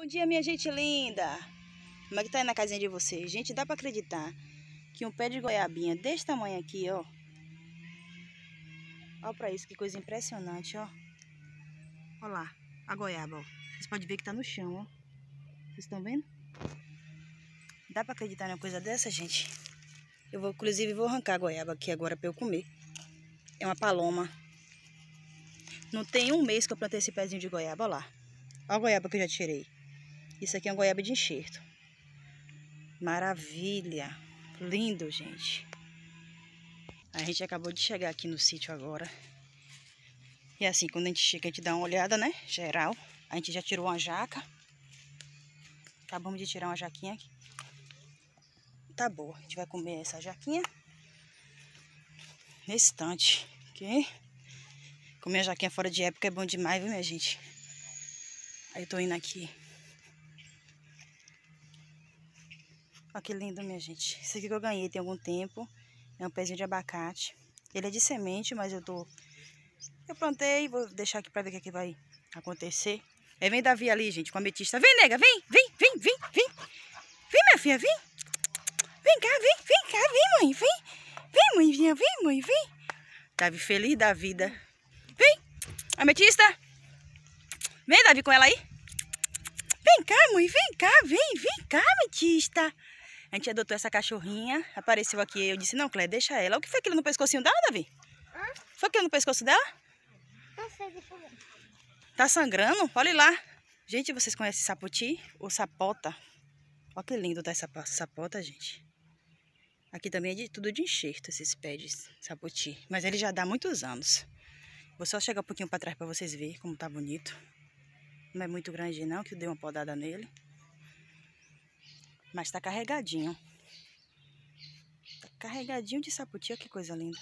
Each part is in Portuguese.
Bom dia, minha gente linda! Como é que tá aí na casinha de vocês? Gente, dá pra acreditar que um pé de goiabinha desse tamanho aqui, ó. Olha pra isso, que coisa impressionante, ó. Olha lá, a goiaba, ó. Vocês podem ver que tá no chão, ó. Vocês estão vendo? Dá pra acreditar numa coisa dessa, gente? Eu vou, inclusive, vou arrancar a goiaba aqui agora pra eu comer. É uma paloma. Não tem um mês que eu plantei esse pezinho de goiaba, olha lá. Olha a goiaba que eu já tirei. Isso aqui é uma goiaba de enxerto. Maravilha. Lindo, gente. A gente acabou de chegar aqui no sítio agora. E assim, quando a gente chega, a gente dá uma olhada, né? Geral. A gente já tirou uma jaca. Acabamos de tirar uma jaquinha aqui. Tá boa. A gente vai comer essa jaquinha. Nesse estante. Ok? Comer a jaquinha fora de época é bom demais, viu, minha gente? Aí eu tô indo aqui. Olha que lindo, minha gente. Isso aqui que eu ganhei tem algum tempo. É um pezinho de abacate. Ele é de semente, mas eu tô... Eu plantei, vou deixar aqui pra ver o que, é que vai acontecer. É, vem Davi ali, gente, com a ametista. Vem, nega, vem, vem, vem, vem, vem. Vem, minha filha, vem. Vem cá, vem, vem cá, vem, mãe, vem. Vem, mãezinha, vem, mãe, vem. Davi feliz da vida. Vem, ametista. Vem, Davi, com ela aí. Vem cá, mãe, vem cá, vem, vem cá, ametista. A gente adotou essa cachorrinha, apareceu aqui, eu disse, não, Cléia, deixa ela. O que foi aquilo no pescocinho dela, Davi? Hã? Foi aquilo no pescoço dela? Não sei, deixa eu ver. Tá sangrando? Olha lá. Gente, vocês conhecem sapoti ou sapota? Olha que lindo tá essa sapota, gente. Aqui também é de, tudo de enxerto, esses pés de sapoti. Mas ele já dá muitos anos. Vou só chegar um pouquinho para trás para vocês verem como tá bonito. Não é muito grande não, que eu dei uma podada nele. Mas tá carregadinho. Tá carregadinho de saputi, que coisa linda.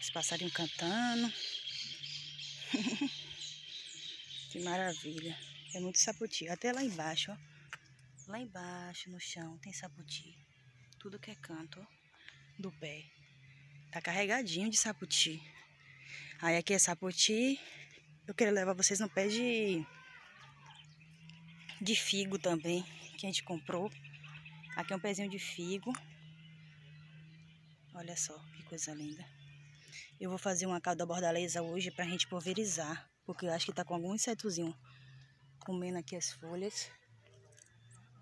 Os passarinhos cantando. que maravilha. É muito saputi. Até lá embaixo, ó. Lá embaixo, no chão, tem saputi. Tudo que é canto, ó, do pé. Tá carregadinho de saputi. Aí aqui é saputi. Eu queria levar vocês no pé de de figo também, que a gente comprou. Aqui é um pezinho de figo. Olha só, que coisa linda. Eu vou fazer uma calda bordaleza hoje pra gente pulverizar, porque eu acho que tá com algum insetozinho comendo aqui as folhas.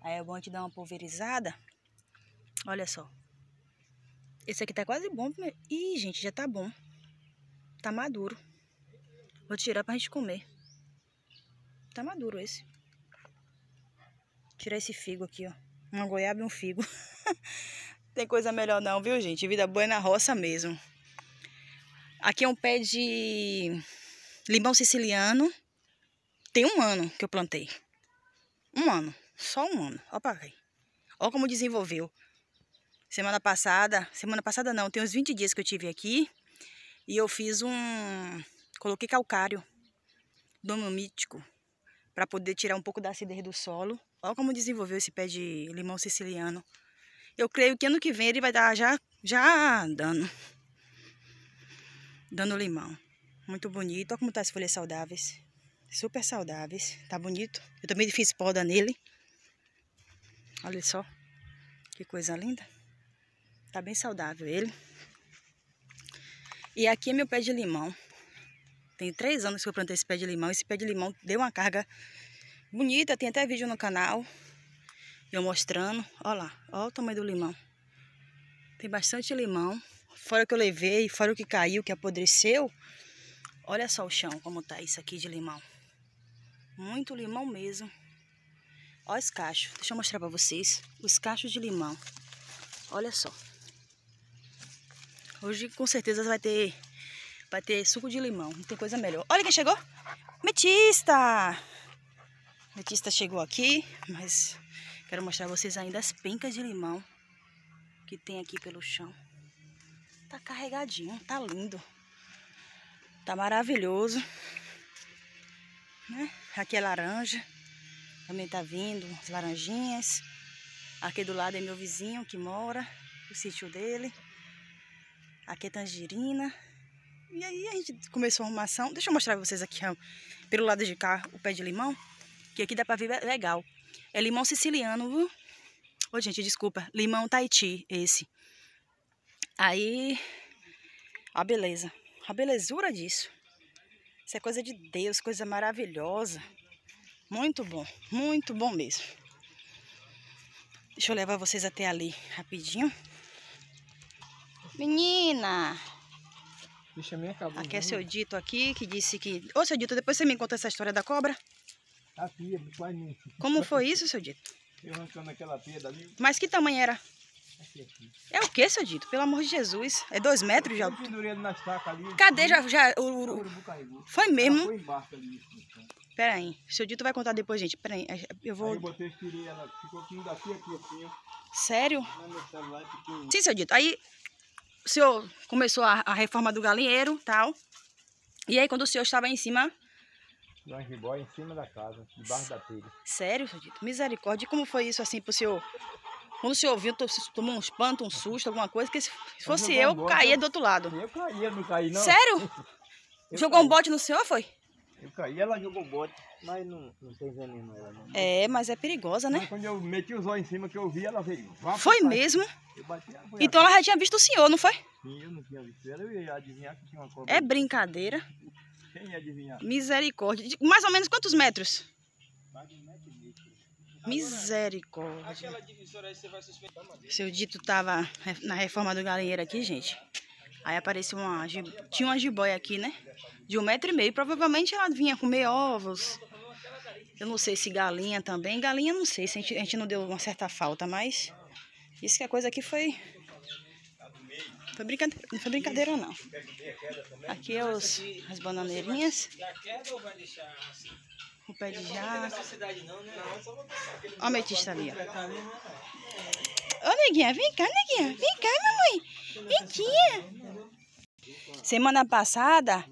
Aí é bom a gente dar uma pulverizada. Olha só. Esse aqui tá quase bom. Ih, gente, já tá bom. Tá maduro. Vou tirar pra gente comer. Tá maduro esse. Tirar esse figo aqui, ó. Uma goiaba e um figo. Tem coisa melhor não, viu, gente? Vida boa é na roça mesmo. Aqui é um pé de limão siciliano. Tem um ano que eu plantei. Um ano. Só um ano. Olha aí. Olha como desenvolveu. Semana passada... Semana passada não. Tem uns 20 dias que eu tive aqui. E eu fiz um... Coloquei calcário. Domo mítico. Pra poder tirar um pouco da acidez do solo. Olha como desenvolveu esse pé de limão siciliano. Eu creio que ano que vem ele vai dar já, já dando. Dando limão. Muito bonito. Olha como tá as folhas saudáveis. Super saudáveis. Tá bonito. Eu também fiz poda nele. Olha só. Que coisa linda. Tá bem saudável ele. E aqui é meu pé de limão. Tem três anos que eu plantei esse pé de limão. Esse pé de limão deu uma carga bonita, tem até vídeo no canal. Eu mostrando. Olha lá, olha o tamanho do limão. Tem bastante limão. Fora que eu levei, fora o que caiu, que apodreceu. Olha só o chão, como tá isso aqui de limão. Muito limão mesmo. Olha os cachos. Deixa eu mostrar pra vocês. Os cachos de limão. Olha só. Hoje com certeza vai ter vai ter suco de limão. Não tem coisa melhor. Olha quem chegou. Metista! Metista chegou aqui, mas quero mostrar a vocês ainda as pencas de limão que tem aqui pelo chão. Tá carregadinho, tá lindo. Tá maravilhoso. Né? Aqui é laranja. Também tá vindo as laranjinhas. Aqui do lado é meu vizinho que mora, o sítio dele. Aqui é tangerina. E aí a gente começou a arrumação. Deixa eu mostrar pra vocês aqui, ó, pelo lado de cá, o pé de limão. Que aqui dá pra ver legal. É limão siciliano, viu? Ô, gente, desculpa. Limão Tahiti, esse. Aí, a beleza. A belezura disso. Isso é coisa de Deus, coisa maravilhosa. Muito bom, muito bom mesmo. Deixa eu levar vocês até ali, rapidinho. Menina! Deixa minha acabou. Aqui é seu Dito aqui, que disse que... Ô, seu Dito, depois você me conta essa história da cobra. A pia, muito. Como foi isso, seu Dito? Eu arrancando aquela pia dali. Mas que tamanho era? Aqui, aqui. É o que, seu Dito? Pelo amor de Jesus. É dois metros já? Eu pendurei na estaca ali. Cadê já? já o, urubu carregou. Foi mesmo? Foi embaixo ali. então. Pera aí. Seu Dito vai contar depois, gente. Pera aí. Eu Aí eu vou... botei, estirei ela. Ficou aqui daqui, aqui, assim. Sério? Celular é. Sim, seu Dito. Aí o senhor começou a, a reforma do galinheiro tal. E aí quando o senhor estava em cima... Dá uma jiboia em cima da casa, debaixo da telha. Sério, seu Dito? Misericórdia. E como foi isso assim pro senhor? Quando o senhor viu, to- tomou um espanto, um susto, alguma coisa, que se se fosse eu, um bote, caía eu- do outro lado. Eu caí, eu não caí, não. Sério? Eu Jogou um caí. bote no senhor, foi? Eu caí, ela jogou bote, mas não, não tem veneno ela não. É, mas é perigosa, né? Mas quando eu meti os olhos em cima que eu vi, ela veio. Foi mesmo? Eu bati, Então ela já tinha visto o senhor, não foi? Sim, eu não tinha visto ela, eu ia adivinhar que tinha uma cobra. É brincadeira. Quem ia adivinhar? Misericórdia. De- Mais ou menos quantos metros? Mais de um metro e meio. Misericórdia. Aquela divisória aí você vai suspender, mano. Seu Dito tava na reforma do galinheiro aqui, gente. Aí apareceu uma... Tinha uma jiboia aqui, né? De um metro e meio. Provavelmente ela vinha comer ovos. Eu não sei se galinha também. Galinha não sei, se a gente, a gente não deu uma certa falta, mas... Isso que a coisa aqui foi... Foi brincadeira, não foi brincadeira, não. Aqui é os, as bananeirinhas. O pé de jaca. Olha a ametista ali, ó. Ô, neguinha, vem cá, neguinha. Vem cá, mamãe. Vem aqui. Semana passada...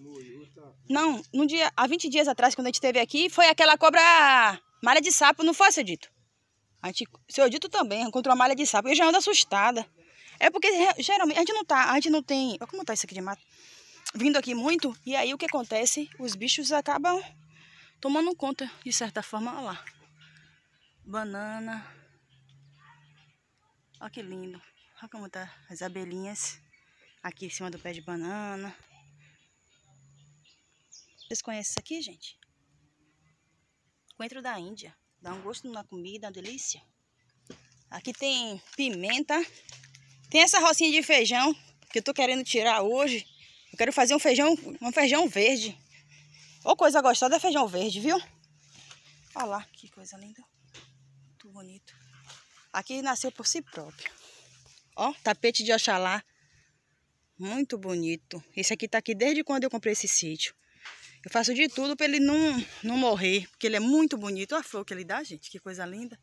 Não, no dia, há 20 dias atrás, quando a gente esteve aqui, foi aquela cobra malha de sapo, não foi, seu Dito? A gente, seu Dito também encontrou a malha de sapo. Eu já ando assustada. É porque geralmente a gente não tá, a gente não tem. Olha como tá isso aqui de mato. Vindo aqui muito, e aí o que acontece? Os bichos acabam tomando conta, de certa forma. Olha lá. Banana. Olha que lindo. Olha como tá as abelhinhas aqui em cima do pé de banana. Vocês conhecem isso aqui, gente? Coentro da Índia. Dá um gosto na comida, uma delícia. Aqui tem pimenta. Tem essa rocinha de feijão que eu tô querendo tirar hoje. Eu quero fazer um feijão, um feijão verde. Ô, coisa gostosa é feijão verde, viu? Olha lá, que coisa linda. Muito bonito. Aqui nasceu por si próprio. Ó, tapete de Oxalá. Muito bonito. Esse aqui tá aqui desde quando eu comprei esse sítio. Eu faço de tudo para ele não, não morrer, porque ele é muito bonito. Olha a flor que ele dá, gente, que coisa linda.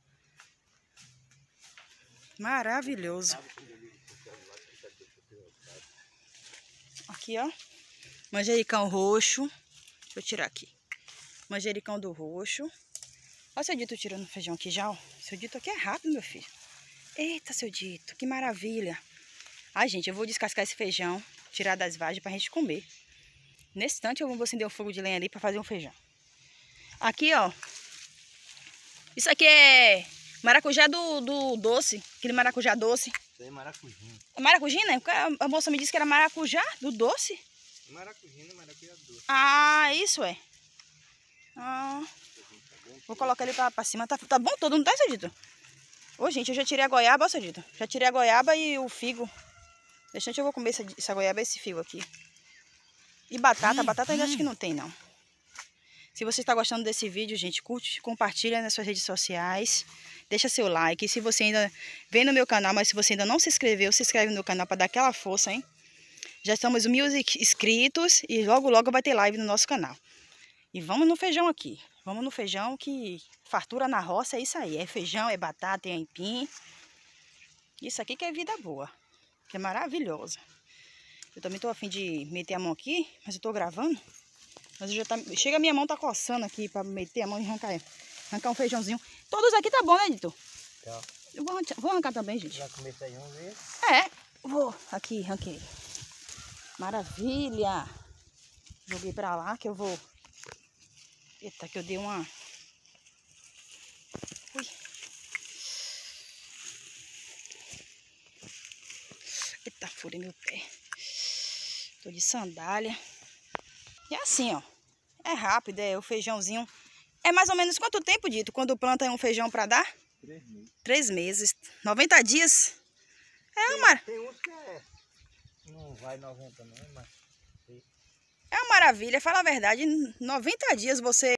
Maravilhoso. Aqui, ó. Manjericão roxo. Deixa eu tirar aqui. Manjericão do roxo. O seu dito tirando feijão aqui já, ó. Seu dito aqui é rápido, meu filho. Eita, seu dito, que maravilha. Ai, gente, eu vou descascar esse feijão, tirar das vagens pra gente comer. Nesse instante eu vou acender um fogo de lenha ali pra fazer um feijão. Aqui, ó. Isso aqui é maracujá do, do doce. Aquele maracujá doce. Isso aí é maracujina. É maracujina? A moça me disse que era maracujá do doce. Maracujina, maracujá doce. Ah, isso é. Ah. Vou colocar ele pra, pra cima. Tá, tá bom todo, não tá, seu Dito? Ô, gente, eu já tirei a goiaba, ó, seu Dito. Já tirei a goiaba e o figo. Deixante eu vou comer essa, essa goiaba e esse figo aqui. E batata. Batata ainda acho que não tem, não. Se você está gostando desse vídeo, gente, curte, compartilha nas suas redes sociais. Deixa seu like. Se você ainda vem no meu canal, mas se você ainda não se inscreveu, se inscreve no meu canal para dar aquela força, hein? Já estamos mil inscritos e logo, logo vai ter live no nosso canal. E vamos no feijão aqui. Vamos no feijão que fartura na roça é isso aí. É feijão, é batata, é aipim. Isso aqui que é vida boa. Que é maravilhosa. Eu também tô afim de meter a mão aqui, mas eu tô gravando. Mas já tá... Chega a minha mão tá coçando aqui pra meter a mão e arrancar, arrancar um feijãozinho. Todos aqui tá bom, né, Dito? Tá. Eu vou arrancar, vou arrancar também, gente. Já comecei um ver. É, vou. Aqui, arranquei. Maravilha. Joguei pra lá que eu vou... Eita, que eu dei uma... Ui. Eita, furei meu pé. Tô de sandália. E é assim, ó. É rápido, é o feijãozinho. É mais ou menos quanto tempo, Dito, quando planta um feijão pra dar? Três meses. Três meses. 90 dias. É uma, mar- Tem uns que é. Não vai 90 não, mas. é uma maravilha. Fala a verdade, em 90 dias você